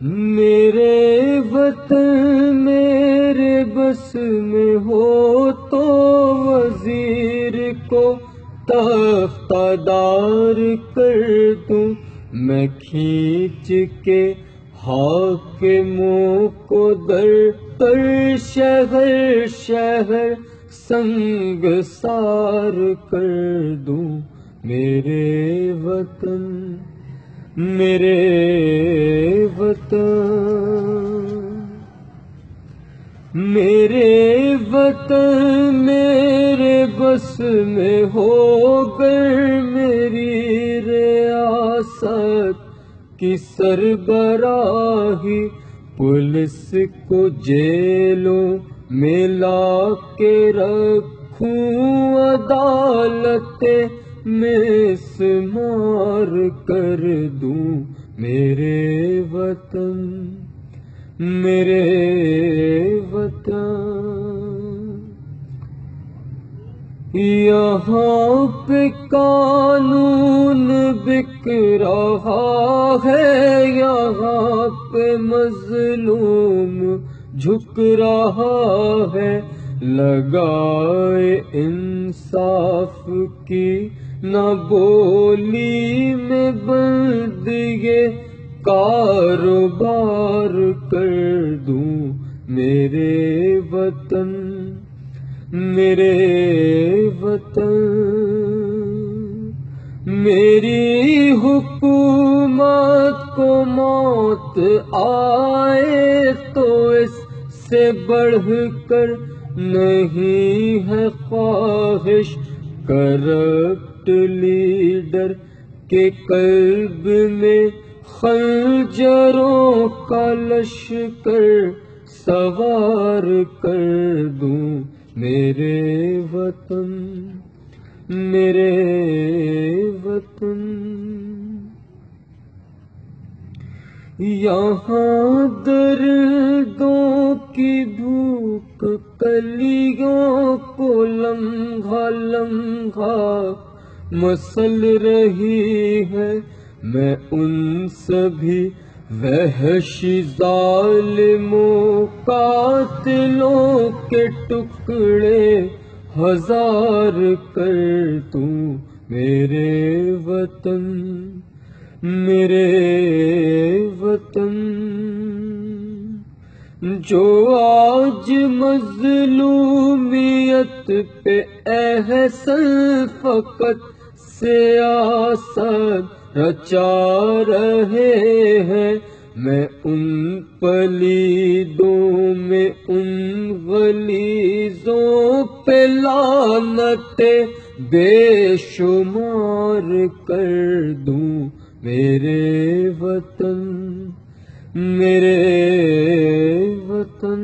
मेरे वतन मेरे बस में हो तो वज़ीर को तख्तादार कर दूँ। मैं खींच के हाकिमों को दर पर शहर शहर संग सार कर दूँ। मेरे वतन, मेरे वतन मेरे वतन मेरे बस में हो गए मेरी रियासत की सरबराही। पुलिस को जेलों में ला के रखूँ अदालतें, में मार कर दूँ। मेरे वतन मेरे वतन। यहाँ पे कानून बिक रहा है, यहाँ पे मजलूम झुक रहा है। लगाए इंसाफ की न बोली में बंद ये कारोबार कर दूँ मेरे वतन मेरे वतन। मेरी हुकूमत को मौत आए तो इससे बढ़कर नहीं है ख्वाहिश। करप्ट लीडर के कल्ब में खंजरों का लश्कर सवार कर दूँ मेरे वतन मेरे वतन यहाँ दर्दों की भूख, कलियों को लम्हा लम्हा मसल रही है। मैं उन सभी वह वहशी जालिमों, कातिलों के टुकड़े हज़ार कर तू मेरे वतन। मेरे वतन, जो आज मजलूमियत पे एहसन फकत से आसद रचा रहे हैं। मैं उन पलीदों में, उन गलीजों पे लानते बेशुमार कर दूँ। मेरे वतन मेरे वतन